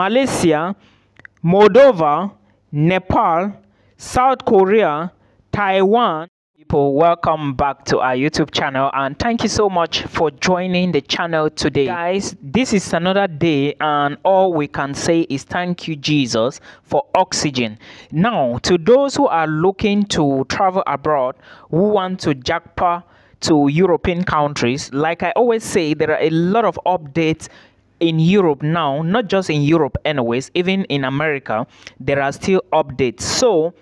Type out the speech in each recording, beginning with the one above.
Malaysia, Moldova, Nepal, South Korea, Taiwan. People, welcome back to our YouTube channel and thank you so much for joining the channel today. Guys, this is another day and all we can say is thank you Jesus for oxygen. Now, to those who are looking to travel abroad, who want to jackpot to European countries, like I always say, there are a lot of updates in Europe now, not just in Europe, anyways, even in America, there are still updates. So,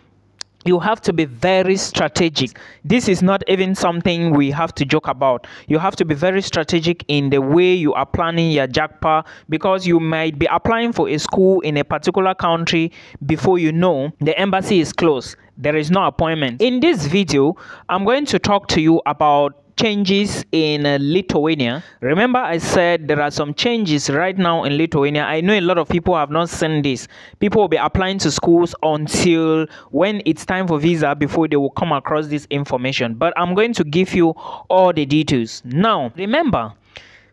you have to be very strategic. This is not even something we have to joke about. You have to be very strategic in the way you are planning your jackpot because you might be applying for a school in a particular country before you know the embassy is closed. There is no appointment. In this video, I'm going to talk to you about changes in uh, Lithuania. Remember, I said there are some changes right now in Lithuania. I know a lot of people have not seen this. People will be applying to schools until when it's time for visa before they will come across this information. But I'm going to give you all the details. Now, remember,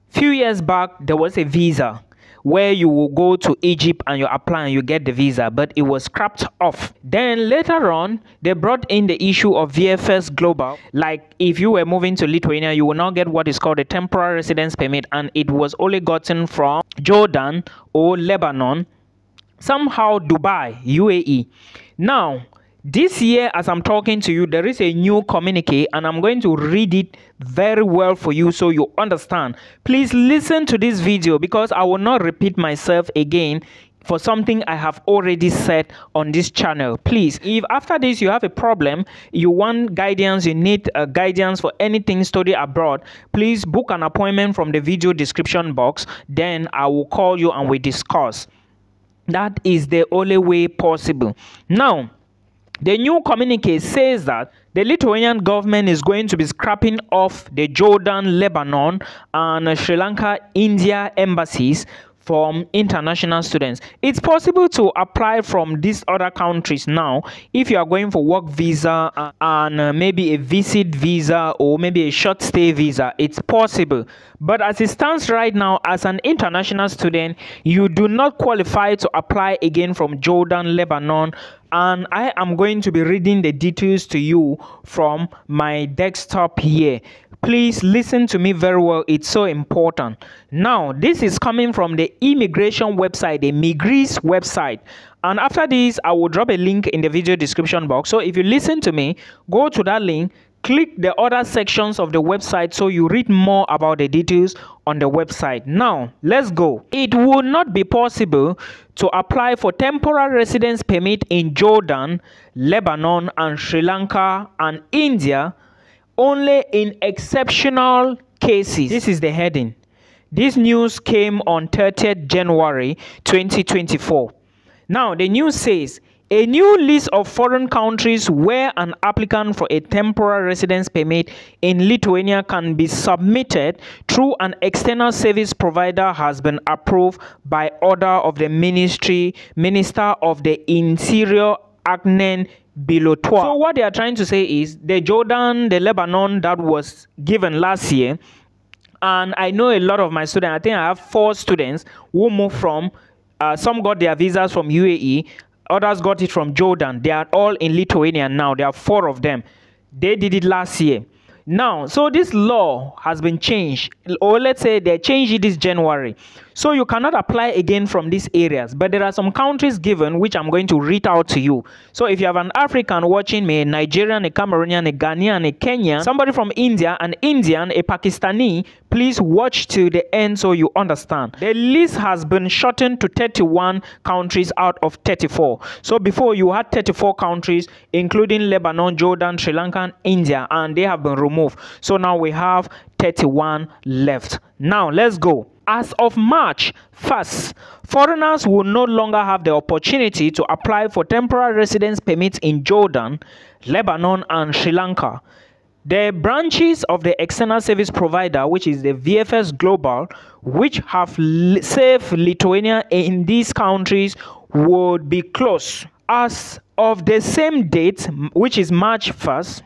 few years back there was a visa where you will go to Egypt and you apply and you get the visa, but it was scrapped off. Then later on, they brought in the issue of VFS Global. Like if you were moving to Lithuania, you will now get what is called a temporary residence permit, and it was only gotten from Jordan or Lebanon, somehow Dubai, UAE. Now, this year, as I'm talking to you, there is a new communique, and I'm going to read it very well for you so you understand. Please listen to this video because I will not repeat myself again for something I have already said on this channel. Please, if after this you have a problem, you want guidance, you need uh, guidance for anything study abroad, please book an appointment from the video description box. Then I will call you and we discuss. That is the only way possible. Now, the new communique says that the Lithuanian government is going to be scrapping off the Jordan, Lebanon, and Sri Lanka, India embassies from international students. It's possible to apply from these other countries now if you are going for work visa and uh, maybe a visit visa or maybe a short stay visa. It's possible. But as it stands right now, as an international student, you do not qualify to apply again from Jordan, Lebanon, and I am going to be reading the details to you from my desktop here. Please listen to me very well, it's so important. Now, this is coming from the immigration website, the Migris website. And after this, I will drop a link in the video description box. So if you listen to me, go to that link, click the other sections of the website so you read more about the details on the website. Now, let's go. It will not be possible to apply for temporary residence permit in Jordan, Lebanon, and Sri Lanka and India only in exceptional cases. This is the heading. This news came on 30th January 2024. Now, the news says a new list of foreign countries where an applicant for a temporary residence permit in Lithuania can be submitted through an external service provider has been approved by order of the Ministry Minister of the Interior Agnen Bilotoa. So what they are trying to say is the Jordan, the Lebanon that was given last year, and I know a lot of my students. I think I have four students who moved from. Uh, some got their visas from UAE Others got it from Jordan. They are all in Lithuania now. There are four of them. They did it last year. Now, so this law has been changed, or let's say they changed it this January. So you cannot apply again from these areas. But there are some countries given which I'm going to read out to you. So if you have an African watching me, a Nigerian, a Cameroonian, a Ghanaian, a Kenyan, somebody from India, an Indian, a Pakistani, please watch to the end so you understand. The list has been shortened to 31 countries out of 34. So before you had 34 countries, including Lebanon, Jordan, Sri Lanka, and India, and they have been removed. So now we have 31 left. Now let's go. As of March 1st, foreigners will no longer have the opportunity to apply for temporary residence permits in Jordan, Lebanon, and Sri Lanka. The branches of the external service provider, which is the VFS Global, which have saved Lithuania in these countries, would be closed. As of the same date, which is March 1st,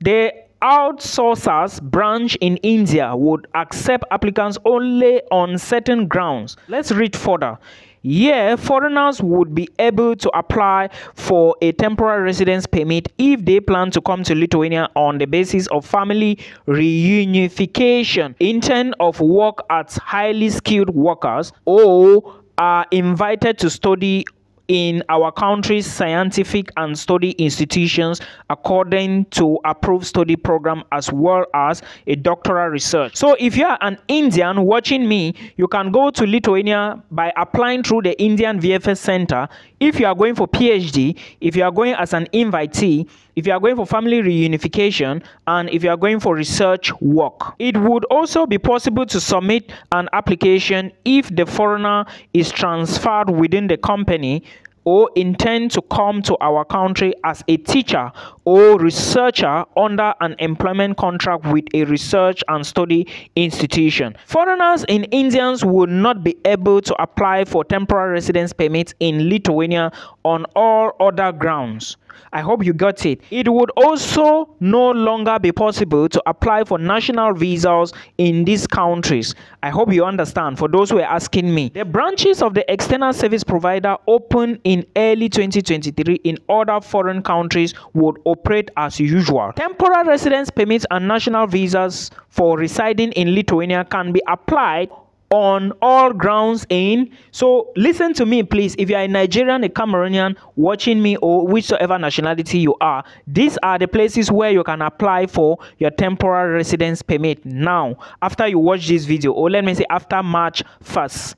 the outsourcers branch in India would accept applicants only on certain grounds. Let's read further. Here, foreigners would be able to apply for a temporary residence permit if they plan to come to Lithuania on the basis of family reunification, intent of work as highly skilled workers, or are invited to study in our country's scientific and study institutions according to approved study program as well as a doctoral research. So if you are an Indian watching me, you can go to Lithuania by applying through the Indian VFS Center. If you are going for PhD, if you are going as an invitee, if you are going for family reunification, and if you are going for research work. It would also be possible to submit an application if the foreigner is transferred within the company or intend to come to our country as a teacher or researcher under an employment contract with a research and study institution. Foreigners in Indians would not be able to apply for temporary residence permits in Lithuania on all other grounds. I hope you got it. It would also no longer be possible to apply for national visas in these countries. I hope you understand for those who are asking me. The branches of the external service provider opened in early 2023 in other foreign countries would operate as usual. Temporary residence permits and national visas for residing in Lithuania can be applied on all grounds in so listen to me please if you are a nigerian a cameroonian watching me or whichever nationality you are these are the places where you can apply for your temporary residence permit now after you watch this video or let me say after march 1st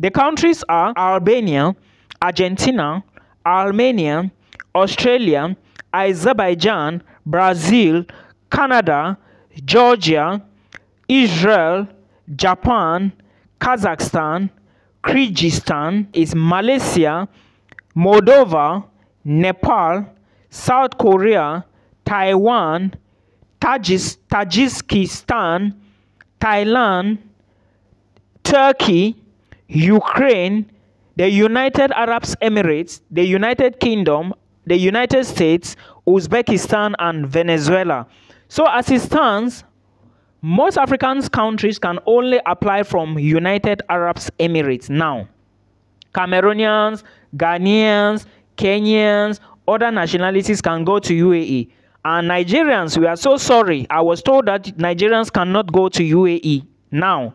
the countries are albania argentina armenia australia azerbaijan brazil canada georgia israel japan Kazakhstan, Kyrgyzstan is Malaysia, Moldova, Nepal, South Korea, Taiwan, Tajis, Tajikistan, Thailand, Turkey, Ukraine, the United Arab Emirates, the United Kingdom, the United States, Uzbekistan, and Venezuela. So as it stands, most African countries can only apply from United Arab Emirates now. Cameroonians, Ghanaians, Kenyans, other nationalities can go to UAE. And Nigerians, we are so sorry. I was told that Nigerians cannot go to UAE now.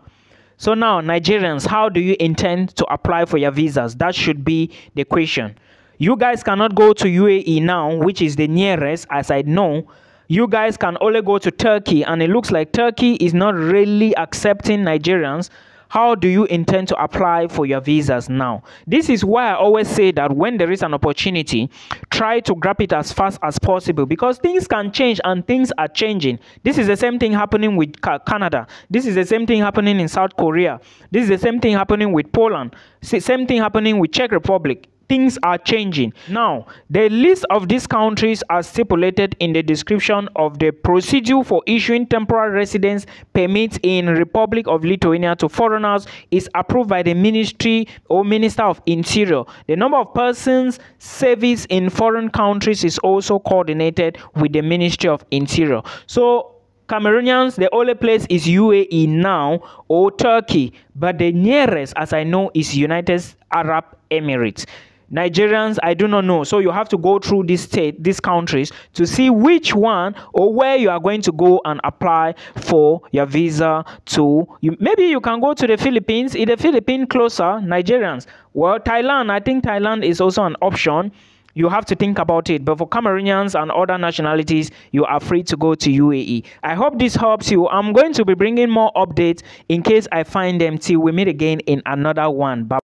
So now, Nigerians, how do you intend to apply for your visas? That should be the question. You guys cannot go to UAE now, which is the nearest, as I know. You guys can only go to Turkey and it looks like Turkey is not really accepting Nigerians. How do you intend to apply for your visas now? This is why i always say that when there is an opportunity try to grab it as fast as possible because things can change and things are changing. This is the same thing happening with canada. This is the same thing happening in south korea. This is the same thing happening with poland. Same thing happening with czech republic things are changing. Now, the list of these countries are stipulated in the description of the procedure for issuing temporary residence permits in Republic of Lithuania to foreigners is approved by the Ministry or Minister of Interior. The number of persons service in foreign countries is also coordinated with the Ministry of Interior. So Cameroonians, the only place is UAE now or Turkey, but the nearest, as I know, is United Arab Emirates. Nigerians, I do not know. So you have to go through this state, these countries to see which one or where you are going to go and apply for your visa to. You, maybe you can go to the Philippines. Is the Philippines closer? Nigerians. Well, Thailand, I think Thailand is also an option. You have to think about it. But for Cameroonians and other nationalities, you are free to go to UAE. I hope this helps you. I'm going to be bringing more updates in case I find them till we meet again in another one. Bye.